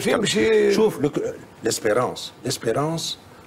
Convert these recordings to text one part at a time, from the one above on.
فين باش ي- شوف l'espérance l'espérance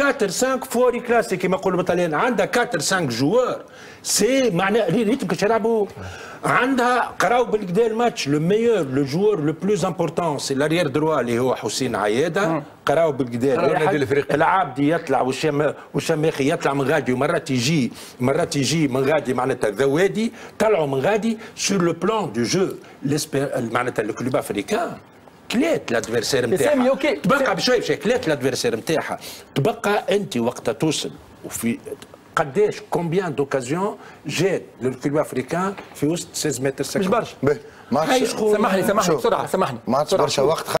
4 5 فوري كلاسي كما يقولوا بالطليان عندها 4 5 جوار سي معناها ريتم كاش يلعبوا عندها قراو بالكدا الماتش لو ميور لو جوار لو بلوز امبورتون سي لاريير دروا اللي هو حسين عياده قراو بالكدا. العابدي يطلع والشم والشماخي يطلع من غادي ومرات يجي مرات يجي من غادي معناتها ذوادي طلعوا من غادي سور لو بلان دو جو معناتها الكلوب افريكان كلات ال adversaire سامي، نتاعها. تبقى بشوي بشوي كلات ال adversaire نتاعها تبقى أنت وقتها توصل. وفي قداش combien d'occasions جات لل Club Africain في وسط 16 متر مش برشا. ما عادش سامحني سامحني. بسرعة سامحني. ما عادش بسرعة. برشا وقت.